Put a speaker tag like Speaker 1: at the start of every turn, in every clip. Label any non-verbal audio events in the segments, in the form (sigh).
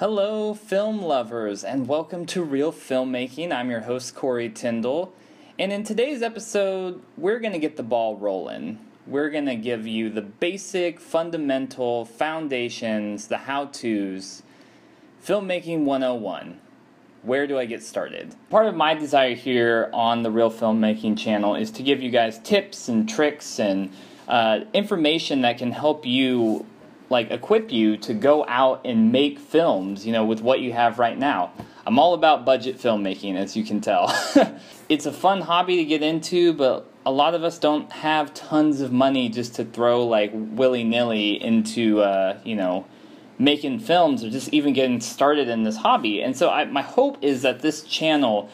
Speaker 1: Hello, film lovers, and welcome to Reel Filmmaking. I'm your host, Corey Tindall. And in today's episode, we're going to get the ball rolling. We're going to give you the basic, fundamental foundations, the how to's, Filmmaking 101. Where do I get started? Part of my desire here on the Reel Filmmaking channel is to give you guys tips and tricks and uh, information that can help you like equip you to go out and make films, you know, with what you have right now. I'm all about budget filmmaking, as you can tell. (laughs) it's a fun hobby to get into, but a lot of us don't have tons of money just to throw like willy nilly into, uh, you know, making films or just even getting started in this hobby. And so, I, my hope is that this channel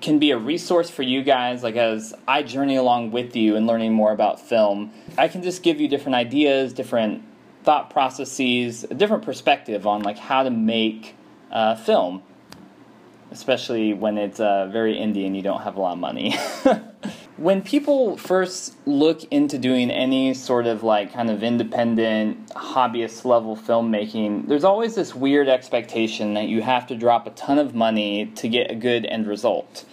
Speaker 1: can be a resource for you guys like as I journey along with you and learning more about film. I can just give you different ideas, different thought processes, a different perspective on like how to make uh, film, especially when it's uh, very indie and you don't have a lot of money. (laughs) when people first look into doing any sort of like kind of independent hobbyist level filmmaking, there's always this weird expectation that you have to drop a ton of money to get a good end result.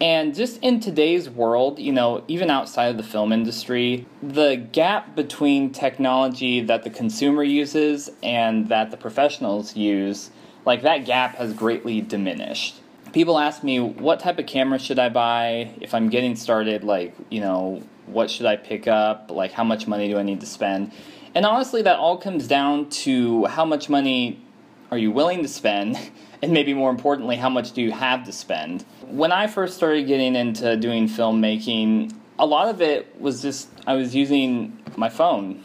Speaker 1: And just in today's world, you know, even outside of the film industry, the gap between technology that the consumer uses and that the professionals use, like that gap has greatly diminished. People ask me, what type of camera should I buy if I'm getting started? Like, you know, what should I pick up? Like, how much money do I need to spend? And honestly, that all comes down to how much money are you willing to spend? (laughs) And maybe more importantly, how much do you have to spend? When I first started getting into doing filmmaking, a lot of it was just I was using my phone.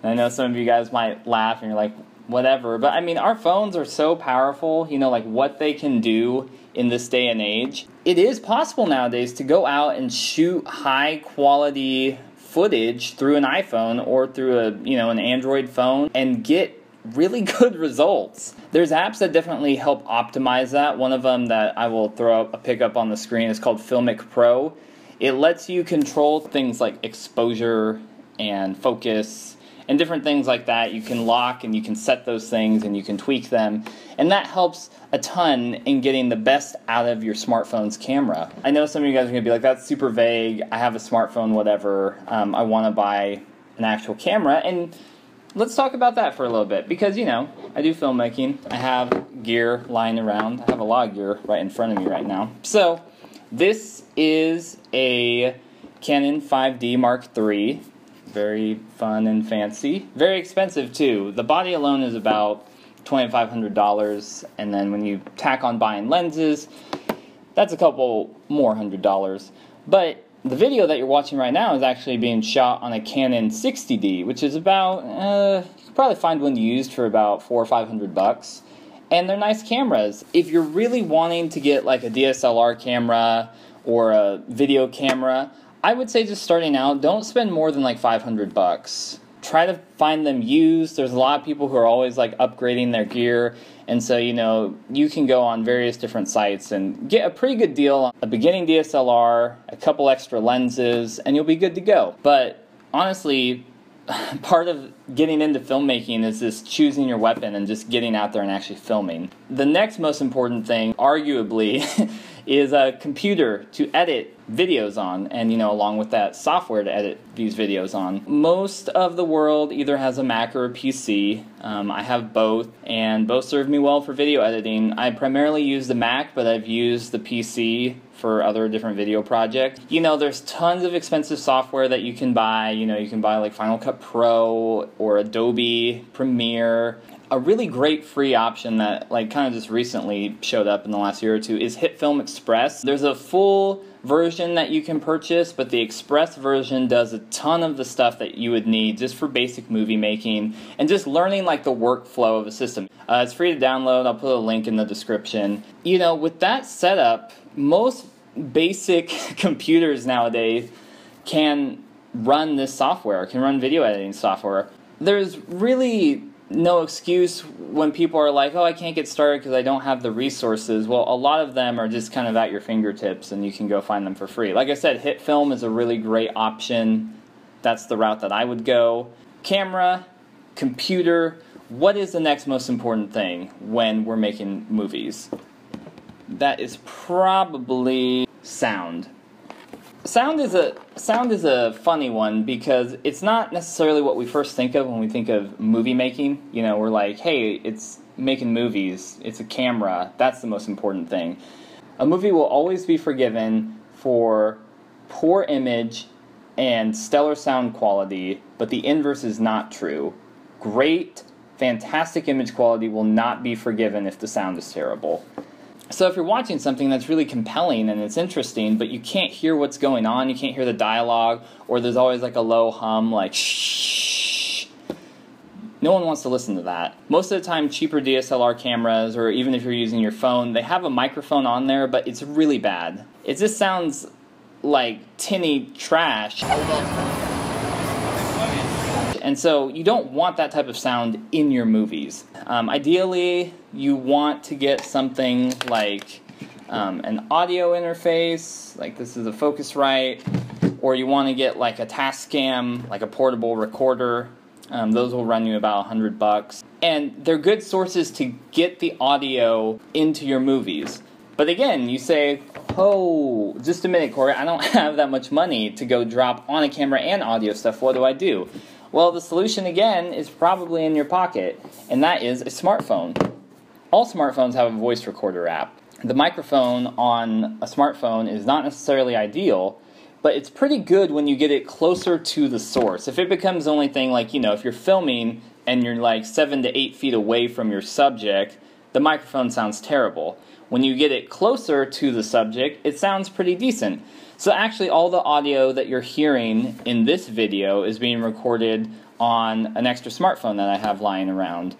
Speaker 1: And I know some of you guys might laugh and you're like, whatever. But I mean, our phones are so powerful, you know, like what they can do in this day and age. It is possible nowadays to go out and shoot high quality footage through an iPhone or through a, you know, an Android phone and get really (laughs) good results. There's apps that definitely help optimize that. One of them that I will throw up a pick up on the screen is called Filmic Pro. It lets you control things like exposure and focus and different things like that. You can lock and you can set those things and you can tweak them. And that helps a ton in getting the best out of your smartphone's camera. I know some of you guys are to be like, that's super vague. I have a smartphone, whatever. Um, I want to buy an actual camera. And let's talk about that for a little bit because you know I do filmmaking. I have gear lying around. I have a lot of gear right in front of me right now. So this is a Canon 5D Mark III. Very fun and fancy. Very expensive too. The body alone is about $2,500, and then when you tack on buying lenses, that's a couple more hundred dollars. But the video that you're watching right now is actually being shot on a Canon 60D, which is about, uh, you can probably find one used for about four or five hundred bucks. And they're nice cameras. If you're really wanting to get like a DSLR camera or a video camera, I would say just starting out, don't spend more than like 500 bucks try to find them used. There's a lot of people who are always like upgrading their gear. And so, you know, you can go on various different sites and get a pretty good deal on a beginning DSLR, a couple extra lenses, and you'll be good to go. But honestly, (laughs) part of getting into filmmaking is just choosing your weapon and just getting out there and actually filming. The next most important thing, arguably, (laughs) is a computer to edit videos on and you know along with that software to edit these videos on. Most of the world either has a mac or a pc um, i have both and both serve me well for video editing. I primarily use the mac but i've used the pc for other different video projects. You know there's tons of expensive software that you can buy. You know you can buy like final cut pro or adobe premiere a really great free option that like kind of just recently showed up in the last year or two is HitFilm Express. There's a full version that you can purchase, but the Express version does a ton of the stuff that you would need just for basic movie making and just learning like the workflow of a system. Uh, it's free to download. I'll put a link in the description. You know, with that setup, most basic (laughs) computers nowadays can run this software, can run video editing software. There's really no excuse when people are like, oh, I can't get started because I don't have the resources. Well, a lot of them are just kind of at your fingertips and you can go find them for free. Like I said, HitFilm is a really great option. That's the route that I would go. Camera, computer, what is the next most important thing when we're making movies? That is probably sound. Sound is a sound is a funny one because it's not necessarily what we first think of when we think of movie making. You know, we're like, hey, it's making movies. It's a camera. That's the most important thing. A movie will always be forgiven for poor image and stellar sound quality, but the inverse is not true. Great, fantastic image quality will not be forgiven if the sound is terrible. So if you're watching something that's really compelling and it's interesting, but you can't hear what's going on, you can't hear the dialogue, or there's always like a low hum, like shh. No one wants to listen to that. Most of the time, cheaper DSLR cameras, or even if you're using your phone, they have a microphone on there, but it's really bad. It just sounds like tinny trash. And so you don't want that type of sound in your movies. Um, ideally, you want to get something like um, an audio interface, like this is a Focusrite, or you want to get like a Tascam, like a portable recorder. Um, those will run you about 100 bucks. And they're good sources to get the audio into your movies. But again, you say, oh, just a minute, Corey, I don't (laughs) have that much money to go drop on a camera and audio stuff. What do I do? Well, the solution again is probably in your pocket, and that is a smartphone. All smartphones have a voice recorder app. The microphone on a smartphone is not necessarily ideal, but it's pretty good when you get it closer to the source. If it becomes the only thing, like, you know, if you're filming and you're like seven to eight feet away from your subject, the microphone sounds terrible. When you get it closer to the subject, it sounds pretty decent. So actually all the audio that you're hearing in this video is being recorded on an extra smartphone that I have lying around.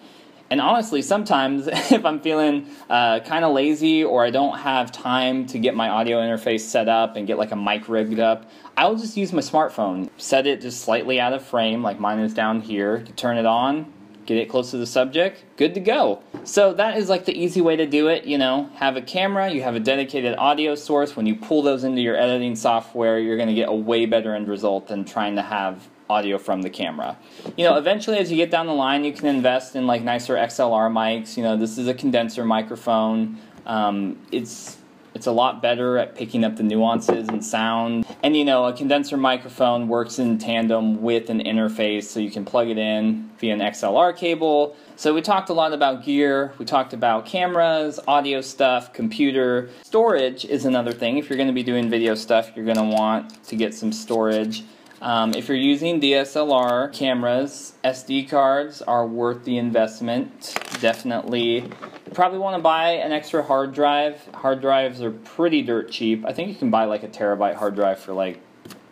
Speaker 1: And honestly, sometimes (laughs) if I'm feeling uh, kind of lazy or I don't have time to get my audio interface set up and get like a mic rigged up, I'll just use my smartphone. Set it just slightly out of frame, like mine is down here. You turn it on, get it close to the subject, good to go. So that is like the easy way to do it, you know, have a camera, you have a dedicated audio source. When you pull those into your editing software, you're going to get a way better end result than trying to have audio from the camera. You know, eventually as you get down the line, you can invest in like nicer XLR mics. You know, this is a condenser microphone. Um, it's it's a lot better at picking up the nuances and sound. And you know, a condenser microphone works in tandem with an interface, so you can plug it in via an XLR cable. So we talked a lot about gear, we talked about cameras, audio stuff, computer. Storage is another thing. If you're going to be doing video stuff, you're going to want to get some storage. Um, if you're using DSLR cameras, SD cards are worth the investment. Definitely. Probably want to buy an extra hard drive. Hard drives are pretty dirt cheap. I think you can buy like a terabyte hard drive for like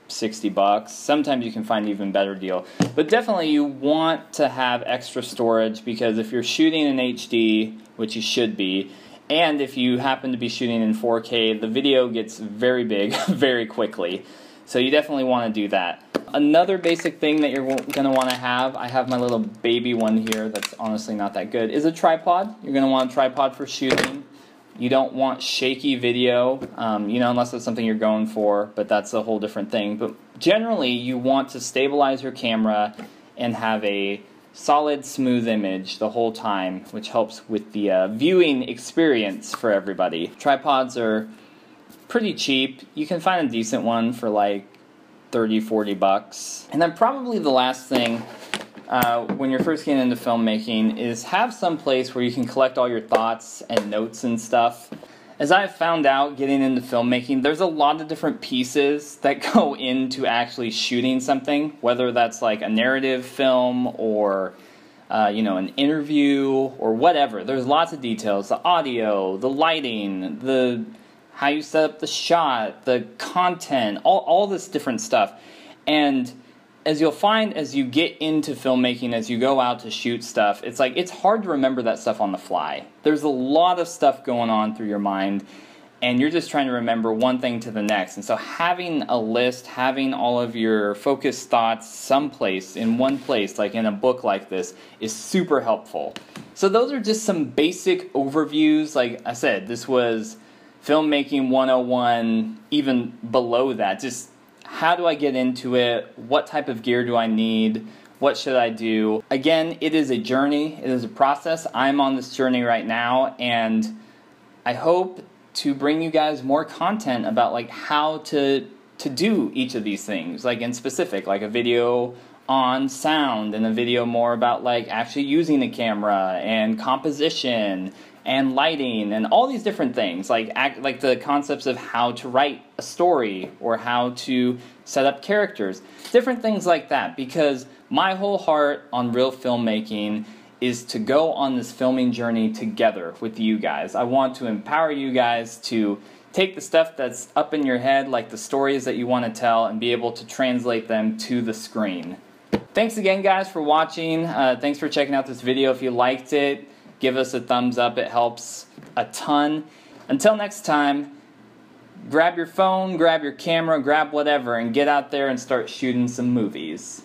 Speaker 1: 60 bucks. Sometimes you can find even better deal. But definitely you want to have extra storage because if you're shooting in HD, which you should be, and if you happen to be shooting in 4K, the video gets very big (laughs) very quickly. So you definitely want to do that. Another basic thing that you're going to want to have, I have my little baby one here that's honestly not that good, is a tripod. You're going to want a tripod for shooting. You don't want shaky video, um, you know, unless that's something you're going for, but that's a whole different thing. But generally, you want to stabilize your camera and have a solid, smooth image the whole time, which helps with the uh, viewing experience for everybody. Tripods are pretty cheap. You can find a decent one for like 30, 40 bucks. And then probably the last thing uh, when you're first getting into filmmaking is have some place where you can collect all your thoughts and notes and stuff. As I've found out getting into filmmaking, there's a lot of different pieces that (laughs) go into actually shooting something, whether that's like a narrative film or uh, you know, an interview or whatever. There's lots of details the audio, the lighting, the how you set up the shot, the content, all, all this different stuff. And as you'll find as you get into filmmaking, as you go out to shoot stuff, it's like it's hard to remember that stuff on the fly. There's a lot of stuff going on through your mind, and you're just trying to remember one thing to the next. And so, having a list, having all of your focused thoughts someplace in one place, like in a book like this, is super helpful. So, those are just some basic overviews. Like I said, this was filmmaking 101 even below that just how do i get into it what type of gear do i need What should I do? Again, it is a journey, it is a process. I'm on this journey right now, and I hope to bring you guys more content about like how to to do each of these things, like in specific, like a video on sound and a video more about like actually using a camera and composition and lighting and all these different things like act, like the concepts of how to write a story or how to set up characters. Different things like that because my whole heart on reel filmmaking is to go on this filming journey together with you guys. I want to empower you guys to take the stuff that's up in your head like the stories that you want to tell and be able to translate them to the screen thanks again guys for watching uh, thanks for checking out this video if you liked it give us a thumbs up. It helps a ton. Until next time, grab your phone, grab your camera, grab whatever, and get out there and start shooting some movies.